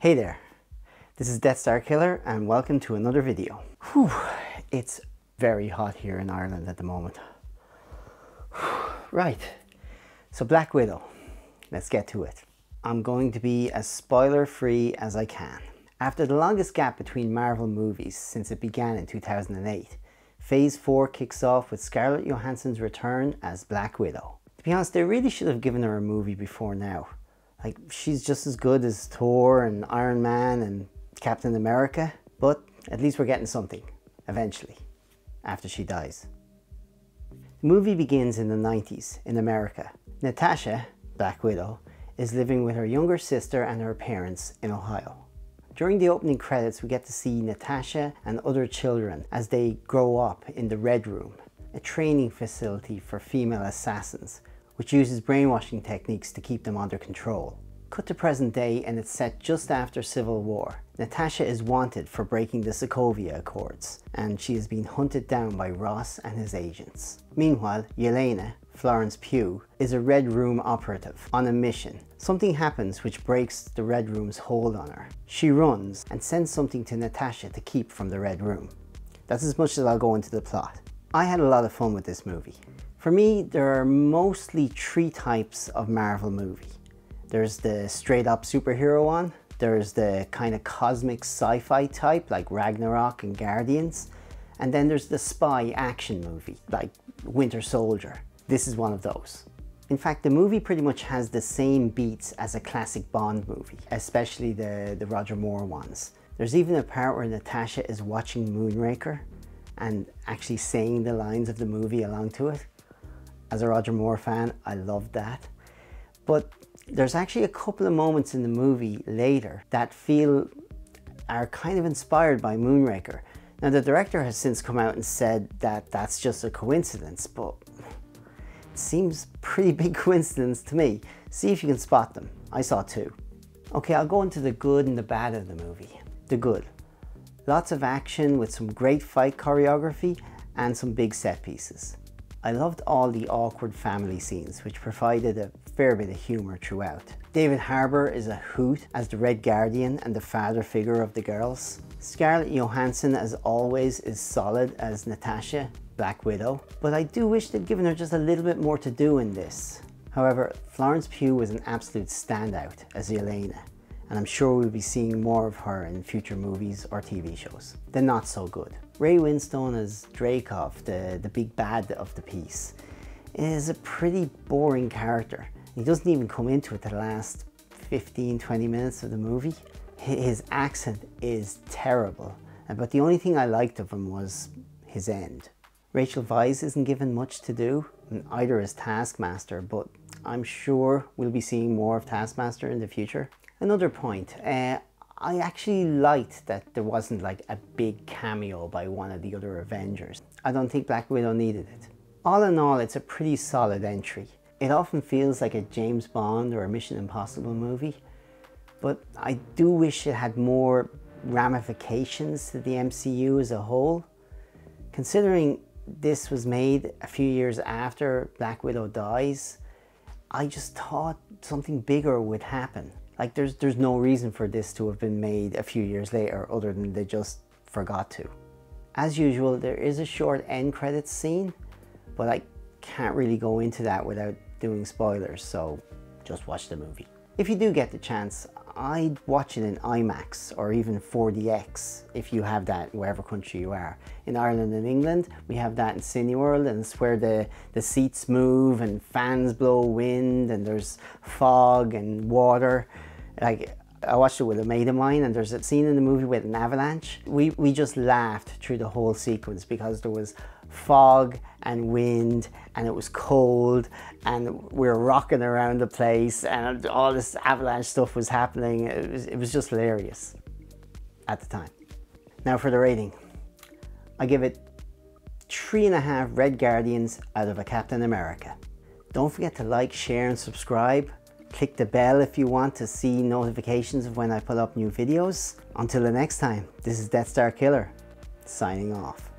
Hey there, this is Death Star Killer and welcome to another video. Whew, it's very hot here in Ireland at the moment. Right, so Black Widow, let's get to it. I'm going to be as spoiler free as I can. After the longest gap between Marvel movies since it began in 2008, Phase 4 kicks off with Scarlett Johansson's return as Black Widow. To be honest, they really should have given her a movie before now. Like, she's just as good as Thor and Iron Man and Captain America, but at least we're getting something, eventually, after she dies. The movie begins in the 90s in America. Natasha, Black Widow, is living with her younger sister and her parents in Ohio. During the opening credits, we get to see Natasha and other children as they grow up in the Red Room, a training facility for female assassins, which uses brainwashing techniques to keep them under control. Cut to present day and it's set just after Civil War. Natasha is wanted for breaking the Sokovia Accords and she is being hunted down by Ross and his agents. Meanwhile, Yelena, Florence Pugh, is a Red Room operative on a mission. Something happens which breaks the Red Room's hold on her. She runs and sends something to Natasha to keep from the Red Room. That's as much as I'll go into the plot. I had a lot of fun with this movie. For me, there are mostly three types of Marvel movie. There's the straight up superhero one, there's the kind of cosmic sci-fi type like Ragnarok and Guardians, and then there's the spy action movie like Winter Soldier. This is one of those. In fact, the movie pretty much has the same beats as a classic Bond movie, especially the, the Roger Moore ones. There's even a part where Natasha is watching Moonraker and actually saying the lines of the movie along to it. As a Roger Moore fan, I loved that. But there's actually a couple of moments in the movie later that feel are kind of inspired by Moonraker. Now the director has since come out and said that that's just a coincidence, but it seems pretty big coincidence to me. See if you can spot them. I saw two. Okay, I'll go into the good and the bad of the movie. The good. Lots of action with some great fight choreography and some big set pieces. I loved all the awkward family scenes, which provided a fair bit of humour throughout. David Harbour is a hoot as the Red Guardian and the father figure of the girls. Scarlett Johansson, as always, is solid as Natasha, Black Widow, but I do wish they'd given her just a little bit more to do in this. However, Florence Pugh was an absolute standout as Yelena, and I'm sure we'll be seeing more of her in future movies or TV shows. The not so good. Ray Winstone as Dreykov, the, the big bad of the piece, is a pretty boring character. He doesn't even come into it the last 15-20 minutes of the movie. His accent is terrible, uh, but the only thing I liked of him was his end. Rachel Weisz isn't given much to do, either as Taskmaster, but I'm sure we'll be seeing more of Taskmaster in the future. Another point, uh, I actually liked that there wasn't like a big cameo by one of the other Avengers. I don't think Black Widow needed it. All in all, it's a pretty solid entry. It often feels like a James Bond or a Mission Impossible movie, but I do wish it had more ramifications to the MCU as a whole. Considering this was made a few years after Black Widow dies, I just thought something bigger would happen. Like there's there's no reason for this to have been made a few years later other than they just forgot to. As usual, there is a short end credits scene, but I can't really go into that without doing spoilers, so just watch the movie. If you do get the chance, I'd watch it in IMAX or even 4DX if you have that wherever country you are. In Ireland and England, we have that in Cineworld and it's where the, the seats move and fans blow wind and there's fog and water like I watched it with a mate of mine and there's a scene in the movie with an avalanche. We, we just laughed through the whole sequence because there was fog and wind and it was cold and we were rocking around the place and all this avalanche stuff was happening. It was, it was just hilarious at the time. Now for the rating. I give it three and a half Red Guardians out of a Captain America. Don't forget to like, share and subscribe. Click the bell if you want to see notifications of when I put up new videos. Until the next time, this is Death Star Killer, signing off.